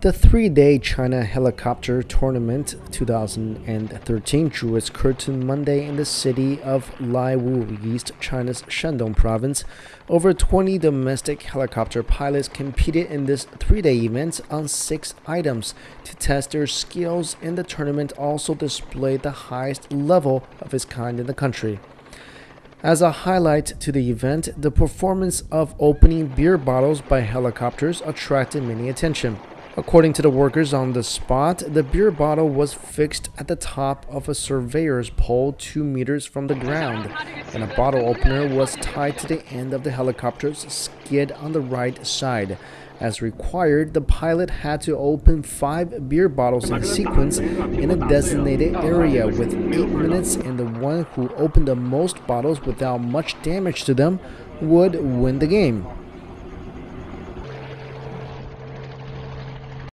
The three day China Helicopter Tournament 2013 drew its curtain Monday in the city of Laiwu, East China's Shandong province. Over 20 domestic helicopter pilots competed in this three day event on six items. To test their skills in the tournament, also displayed the highest level of its kind in the country. As a highlight to the event, the performance of opening beer bottles by helicopters attracted many attention. According to the workers on the spot, the beer bottle was fixed at the top of a surveyor's pole two meters from the ground, and a bottle opener was tied to the end of the helicopter's skid on the right side. As required, the pilot had to open five beer bottles in sequence in a designated area with eight minutes, and the one who opened the most bottles without much damage to them would win the game.